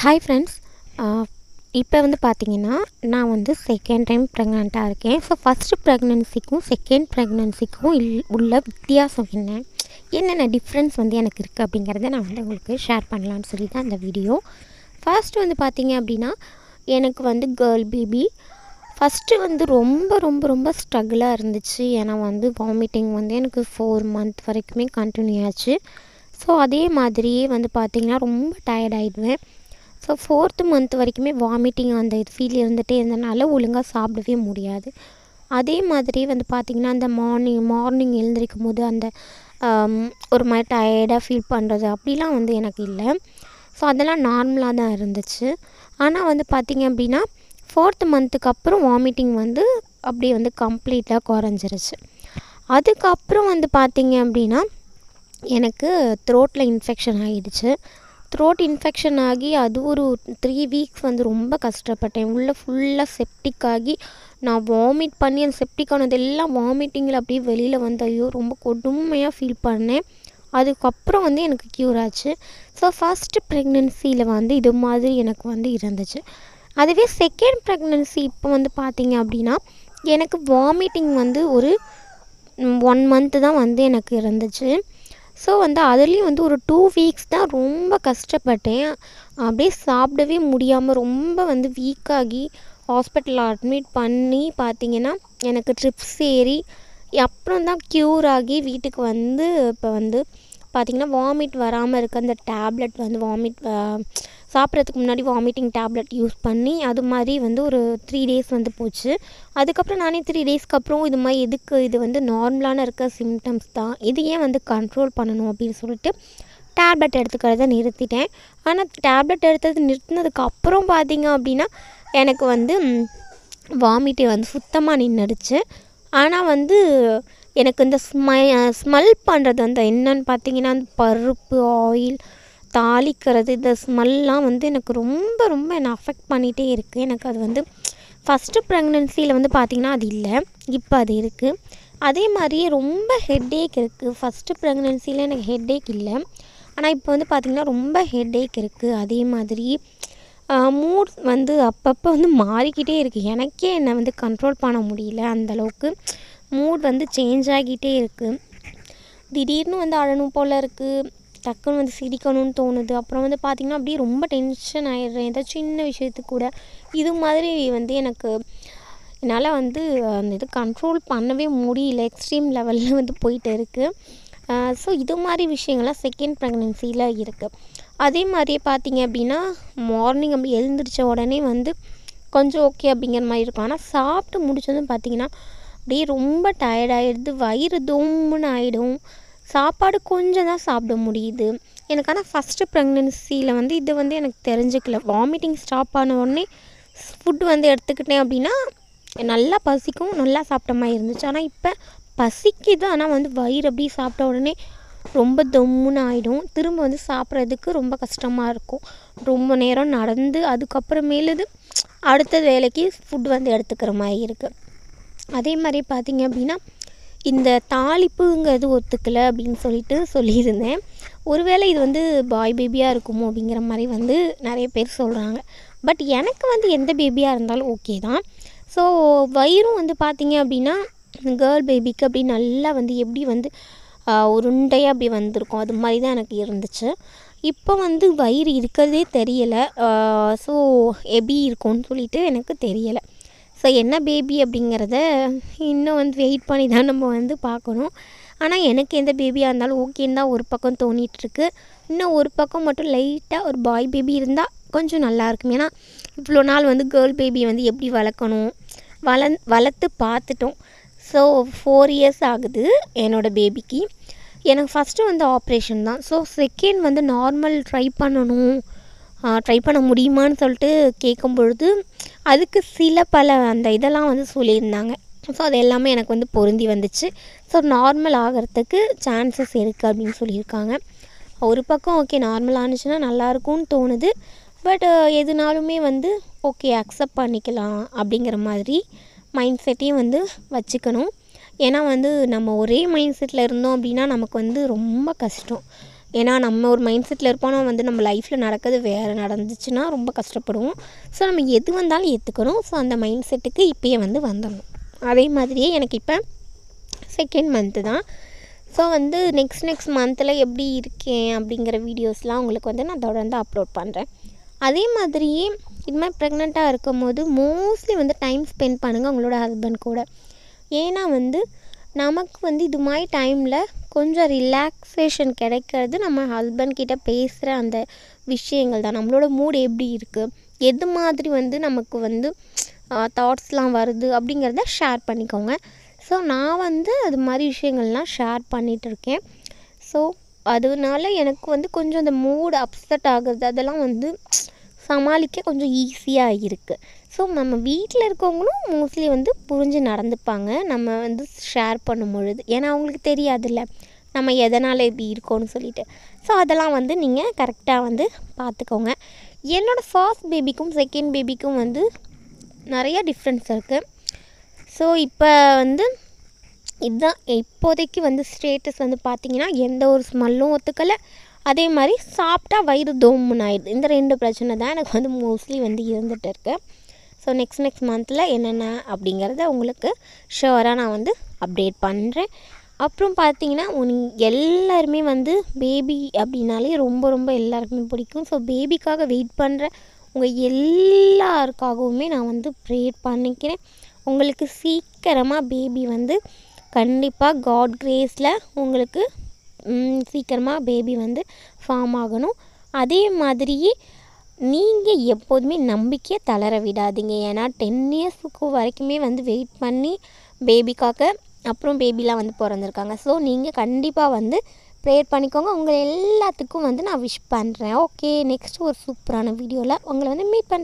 Hi friends இப்போ வந்து பார்த்தீங்கன்னா நான் வந்து செகண்ட் டைம் ப்ரெக்னெண்ட்டாக இருக்கேன். ஸோ ஃபஸ்ட்டு ப்ரெக்னென்சிக்கும் செகண்ட் ப்ரெக்னென்சிக்கும் இல் உள்ள வித்தியாசம் என்ன? என்னென்ன டிஃப்ரென்ஸ் வந்து எனக்கு இருக்குது அப்படிங்கிறத நான் வந்து உங்களுக்கு ஷேர் பண்ணலான்னு சொல்லி தான் இந்த வீடியோ ஃபர்ஸ்ட் வந்து பார்த்தீங்க அப்படின்னா எனக்கு வந்து கேர்ள் பேபி ஃபஸ்ட்டு வந்து ரொம்ப ரொம்ப ரொம்ப ஸ்ட்ரகிளாக இருந்துச்சு. ஏன்னா வந்து வாமிட்டிங் வந்து எனக்கு ஃபோர் மந்த் வரைக்குமே கண்டினியூ ஆச்சு. ஸோ அதே மாதிரியே வந்து பார்த்திங்கன்னா ரொம்ப டயர்ட் ஆகிடுவேன் ஸோ ஃபோர்த்து மந்த் வரைக்குமே வாமிட்டிங் அந்த இது ஃபீல் இருந்துகிட்டே இருந்தனால ஒழுங்காக சாப்பிடவே முடியாது. அதே மாதிரி வந்து பார்த்திங்கன்னா அந்த மார்னிங் மார்னிங் எழுந்திரிக்கும் போது அந்த um, ஒரு மாதிரி டயர்டாக ஃபீல் பண்ணுறது அப்படிலாம் வந்து எனக்கு இல்லை. ஸோ அதெல்லாம் நார்மலாக தான் இருந்துச்சு. ஆனால் வந்து பார்த்திங்க அப்படின்னா ஃபோர்த்து மந்த்துக்கு அப்புறம் வாமிட்டிங் வந்து அப்படியே வந்து கம்ப்ளீட்டாக குறைஞ்சிருச்சு. அதுக்கப்புறம் வந்து பார்த்திங்க அப்படின்னா எனக்கு த்ரோட்டில் இன்ஃபெக்ஷன் ஆகிடுச்சு த்ரோட் இன்ஃபெக்ஷன் ஆகி அது ஒரு த்ரீ வீக்ஸ் வந்து ரொம்ப கஷ்டப்பட்டேன். உள்ளே ஃபுல்லாக செப்டிக் ஆகி நான் வாமிட் பண்ணி அந்த செப்டிக் ஆனதெல்லாம் வாமிட்டிங்கில் அப்படியே வெளியில் வந்து ஐயோ ரொம்ப கொடுமையாக ஃபீல் பண்ணேன். அதுக்கப்புறம் வந்து எனக்கு க்யூர் ஆச்சு. ஸோ ஃபஸ்ட்டு ப்ரெக்னென்சியில் வந்து இது மாதிரி எனக்கு வந்து இருந்துச்சு. அதுவே செகண்ட் ப்ரெக்னென்சி இப்போ வந்து பார்த்தீங்க அப்படின்னா எனக்கு வாமிட்டிங் வந்து ஒரு ஒன் மந்த்து தான் வந்து எனக்கு இருந்துச்சு. ஸோ வந்து அதுலேயும் வந்து ஒரு டூ வீக்ஸ் தான் ரொம்ப கஷ்டப்பட்டேன். அப்படியே சாப்பிடவே முடியாமல் ரொம்ப வந்து வீக்காகி ஹாஸ்பிட்டலில் அட்மிட் பண்ணி பார்த்தீங்கன்னா எனக்கு ட்ரிப்ஸ் ஏறி அப்புறம் தான் க்யூர் ஆகி வீட்டுக்கு வந்து இப்போ வந்து பார்த்திங்கன்னா வாமிட் வராமல் இருக்க அந்த டேப்லெட் வந்து வாமிட் சாப்பிட்றதுக்கு முன்னாடி வாமிட்டிங் டேப்லெட் யூஸ் பண்ணி அது மாதிரி வந்து ஒரு த்ரீ டேஸ் வந்து போச்சு. அதுக்கப்புறம் நானே த்ரீ டேஸ்க்கு அப்புறம் இது மாதிரி எதுக்கு இது வந்து நார்மலான இருக்க சிம்டம்ஸ் தான் இது ஏன் வந்து கண்ட்ரோல் பண்ணணும் அப்படின்னு சொல்லிட்டு டேப்லெட் எடுத்துக்கிறத நிறுத்திட்டேன். ஆனால் டேப்லெட் எடுத்தது நிறுத்தினதுக்கு அப்புறம் பார்த்திங்க அப்படின்னா எனக்கு வந்து வாமிட்டே வந்து சுத்தமாக நின்றுடுச்சு ஆனால் வந்து எனக்கு இந்த ஸ்மை ஸ்மெல் பண்ணுறது அந்த என்னன்னு பார்த்தீங்கன்னா அந்த பருப்பு ஆயில் தாளிக்கிறது இந்த ஸ்மெல்லாம் வந்து எனக்கு ரொம்ப ரொம்ப என்னை அஃபெக்ட் பண்ணிகிட்டே இருக்குது எனக்கு அது வந்து ஃபஸ்ட்டு ப்ரெக்னென்சியில் வந்து பார்த்திங்கன்னா அது இல்லை. இப்போ அது இருக்குது அதே மாதிரி ரொம்ப ஹெட்டேக் இருக்குது ஃபஸ்ட்டு ப்ரெக்னென்சியில் எனக்கு ஹெட்டேக் இல்லை. ஆனால் இப்போ வந்து பார்த்திங்கன்னா ரொம்ப ஹெட்டேக் இருக்குது அதே மாதிரி மூட் வந்து அப்பப்போ வந்து மாறிக்கிட்டே இருக்குது எனக்கே என்னை வந்து கண்ட்ரோல் பண்ண முடியல அந்தளவுக்கு மூட் வந்து சேஞ்ச் ஆகிட்டே இருக்குது திடீர்னு வந்து அழணும் போல் இருக்குது டக்குன்னு வந்து சிரிக்கணும்னு தோணுது. அப்புறம் வந்து பார்த்திங்கன்னா அப்படியே ரொம்ப டென்ஷன் ஆகிடுறேன் ஏதாவது சின்ன விஷயத்துக்கு கூட. இது மாதிரி வந்து எனக்கு என்னால் வந்து அந்த இது கண்ட்ரோல் பண்ணவே முடியல. எக்ஸ்ட்ரீம் லெவலில் வந்து போயிட்டு இருக்குது ஸோ இது மாதிரி விஷயங்கள்லாம் செகண்ட் ப்ரெக்னென்சியில் இருக்குது அதே மாதிரியே பார்த்திங்க அப்படின்னா மார்னிங் அப்படி எழுந்திரிச்ச உடனே வந்து கொஞ்சம் ஓகே அப்படிங்கிற மாதிரி இருக்கும். ஆனால் சாப்பிட்டு முடிச்சதும் பார்த்திங்கன்னா அப்படியே ரொம்ப டயர்ட் ஆகிடுது வயிறு தொம்முன்னு ஆகிடும் சாப்பாடு கொஞ்சம் தான் சாப்பிட முடியுது. எனக்கு ஆனால் ஃபஸ்ட்டு ப்ரெக்னென்சியில் வந்து இது வந்து எனக்கு தெரிஞ்சுக்கல. வாமிட்டிங் ஸ்டாப் ஆன உடனே ஃபுட் வந்து எடுத்துக்கிட்டேன் அப்படின்னா நல்லா பசிக்கும் நல்லா சாப்பிட்ட மாதிரி இருந்துச்சு. ஆனால் இப்போ பசிக்குது. ஆனால் வந்து வயிறு அப்படியே சாப்பிட்ட உடனே ரொம்ப தொம்முன்னு ஆகிடும் திரும்ப வந்து சாப்பிட்றதுக்கு ரொம்ப கஷ்டமாக இருக்கும். ரொம்ப நேரம் நடந்து அதுக்கப்புறமேலுது அடுத்த வேலைக்கு ஃபுட் வந்து எடுத்துக்கிற மாதிரி இருக்குது அதே மாதிரி பார்த்திங்க அப்படின்னா இந்த தாளிப்புங்கிறது ஒத்துக்கலை அப்படின்னு சொல்லிட்டு சொல்லியிருந்தேன். ஒருவேளை இது வந்து பாய் பேபியாக இருக்குமோ அப்படிங்கிற மாதிரி வந்து நிறைய பேர் சொல்கிறாங்க பட் எனக்கு வந்து எந்த பேபியாக இருந்தாலும் ஓகே தான். ஸோ வயிறும் வந்து பார்த்திங்க அப்படின்னா கேர்ள் பேபிக்கு அப்படி நல்லா வந்து எப்படி வந்து உருண்டையாக அப்படி வந்திருக்கும். அது மாதிரி தான் எனக்கு இருந்துச்சு. இப்போ வந்து வயிறு இருக்கிறதே தெரியலை. ஸோ எப்படி இருக்கும்னு சொல்லிட்டு எனக்கு தெரியலை. ஸோ என்ன பேபி அப்படிங்கிறத இன்னும் வந்து வெயிட் பண்ணி தான் நம்ம வந்து பார்க்கணும். ஆனால் எனக்கு எந்த பேபியாக இருந்தாலும் ஓகேன்னு தான் ஒரு பக்கம் தோணிகிட்ருக்கு இன்னும் ஒரு பக்கம் மட்டும் லைட்டாக ஒரு பாய் பேபி இருந்தால் கொஞ்சம் நல்லாயிருக்கும் ஏன்னா இவ்வளோ நாள் வந்து கேர்ள் பேபி வந்து எப்படி வளர்க்கணும்? வள வளர்த்து பார்த்துட்டோம். ஸோ ஃபோர் இயர்ஸ் ஆகுது என்னோடய பேபிக்கு எனக்கு ஃபஸ்ட்டு வந்து ஆப்ரேஷன் தான். ஸோ செகண்ட் வந்து நார்மல் ட்ரை பண்ணணும். ட்ரை பண்ண முடியுமான்னு சொல்லிட்டு கேட்கும் பொழுது அதுக்கு சில பல அந்த இதெல்லாம் வந்து சொல்லியிருந்தாங்க. ஸோ அது எல்லாமே எனக்கு வந்து பொருந்தி வந்துச்சு. ஸோ நார்மல் ஆகிறதுக்கு சான்சஸ் இருக்குது அப்படின்னு சொல்லியிருக்காங்க. ஒரு பக்கம் ஓகே நார்மல் ஆனிச்சுன்னா நல்லாயிருக்கும்னு தோணுது. பட் எதுனாலுமே வந்து ஓகே அக்செப்ட் பண்ணிக்கலாம் அப்படிங்கிற மாதிரி மைண்ட் செட்டையும் வந்து வச்சுக்கணும். ஏன்னா வந்து நம்ம ஒரே மைண்ட் செட்டில் இருந்தோம் அப்படின்னா நமக்கு வந்து ரொம்ப கஷ்டம். ஏன்னா நம்ம ஒரு மைண்ட் செட்டில் இருப்போம். ஆனால் வந்து நம்ம லைஃப்பில் நடக்கிறது வேறு நடந்துச்சுன்னா ரொம்ப கஷ்டப்படுவோம். ஸோ நம்ம எது வந்தாலும் ஏற்றுக்கணும் ஸோ அந்த மைண்ட் செட்டுக்கு இப்போயே வந்து வந்துடணும். அதே மாதிரியே எனக்கு இப்போ செகண்ட் மந்த்து தான். ஸோ வந்து நெக்ஸ்ட் நெக்ஸ்ட் மந்தில் எப்படி இருக்கேன் அப்படிங்கிற வீடியோஸ்லாம் உங்களுக்கு வந்து நான் தொடர்ந்து அப்லோட் பண்ணுறேன் அதே மாதிரியே இது மாதிரி ப்ரெக்னெண்ட்டாக இருக்கும் போது மோஸ்ட்லி வந்து டைம் ஸ்பெண்ட் பண்ணுங்கள் உங்களோட ஹஸ்பண்ட் கூட. ஏன்னா வந்து நமக்கு வந்து இது மாதிரி டைமில் கொஞ்சம் ரிலாக்ஸேஷன் கிடைக்கிறது நம்ம ஹஸ்பண்ட் கிட்ட பேசுகிற அந்த விஷயங்கள் தான். நம்மளோட மூட் எப்படி இருக்குது எது மாதிரி வந்து நமக்கு வந்து தாட்ஸ்லாம் வருது அப்படிங்கிறத ஷேர் பண்ணிக்கோங்க. ஸோ நான் வந்து அது மாதிரி விஷயங்கள்லாம் ஷேர் பண்ணிகிட்டு இருக்கேன். ஸோ அதனால எனக்கு வந்து கொஞ்சம் அந்த மூடு அப்செட் ஆகுறது அதெல்லாம் வந்து சமாளிக்க கொஞ்சம் ஈஸியாக இருக்குது ஸோ நம்ம வீட்டில் இருக்கவங்களும் மோஸ்ட்லி வந்து புரிஞ்சு நடந்துப்பாங்க. நம்ம வந்து ஷேர் பண்ணும் பொழுது. ஏன்னா அவங்களுக்கு தெரியாதுல்ல. நம்ம எதனால் இப்படி இருக்கோன்னு சொல்லிட்டு. ஸோ அதெல்லாம் வந்து நீங்கள் கரெக்டாக வந்து பார்த்துக்கோங்க என்னோடய ஃபர்ஸ்ட் பேபிக்கும் செகண்ட் பேபிக்கும் வந்து நிறைய டிஃப்ரென்ஸ் இருக்குது ஸோ இப்போ வந்து இதுதான். இப்போதைக்கு வந்து ஸ்டேட்டஸ் வந்து பார்த்திங்கன்னா எந்த ஒரு ஸ்மெல்லும் ஒத்துக்கலை. அதே மாதிரி சாப்பிட்டா வயிறு தோம்முன்னு ஆயிடுது. இந்த ரெண்டு பிரச்சனை தான் எனக்கு வந்து மோஸ்ட்லி வந்து இருந்துகிட்டு இருக்குது ஸோ நெக்ஸ்ட் நெக்ஸ்ட் மந்தில் என்னென்ன அப்படிங்கிறத உங்களுக்கு ஷுவராக நான் வந்து அப்டேட் பண்ணுறேன் அப்புறம் பார்த்தீங்கன்னா உனக்கு எல்லாருமே வந்து பேபி அப்படின்னாலே ரொம்ப ரொம்ப எல்லாருக்குமே பிடிக்கும். ஸோ பேபிக்காக வெயிட் பண்ணுற உங்கள் எல்லாருக்காகவுமே நான் வந்து ப்ரேட் பண்ணிக்கிறேன். உங்களுக்கு சீக்கிரமாக பேபி வந்து கண்டிப்பாக காட் கிரேஸில் உங்களுக்கு சீக்கிரமாக பேபி வந்து ஃபார்ம் ஆகணும். அதே மாதிரியே நீங்கள் எப்போதுமே நம்பிக்கையை தளர விடாதீங்க. ஏன்னா டென் இயர்ஸுக்கு வரைக்குமே வந்து வெயிட் பண்ணி பேபிக்காக அப்புறம் பேபிலாம் வந்து பிறந்திருக்காங்க. ஸோ நீங்கள் கண்டிப்பாக வந்து ப்ரேயர் பண்ணிக்கோங்க. உங்களை எல்லாத்துக்கும் வந்து நான் விஷ் பண்ணுறேன் ஓகே நெக்ஸ்ட் ஒரு சூப்பரான வீடியோவில் உங்களை வந்து மீட் பண்ணுறேன்